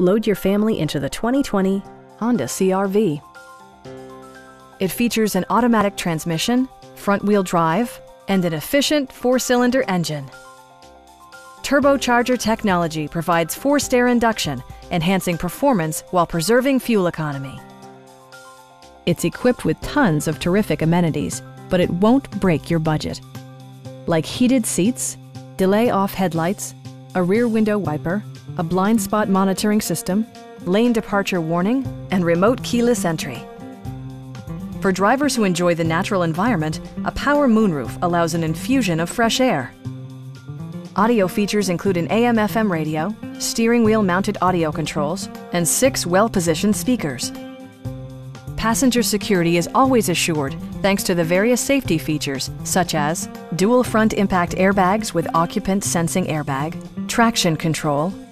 Load your family into the 2020 Honda CRV. It features an automatic transmission, front-wheel drive, and an efficient four-cylinder engine. Turbocharger technology provides forced air induction, enhancing performance while preserving fuel economy. It's equipped with tons of terrific amenities, but it won't break your budget. Like heated seats, delay off headlights, a rear window wiper, a blind spot monitoring system, lane departure warning, and remote keyless entry. For drivers who enjoy the natural environment, a power moonroof allows an infusion of fresh air. Audio features include an AM FM radio, steering wheel mounted audio controls, and six well positioned speakers. Passenger security is always assured thanks to the various safety features such as dual front impact airbags with occupant sensing airbag, traction control,